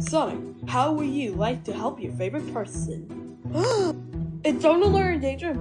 Sonic, how would you like to help your favorite person? it's Donald or Danger?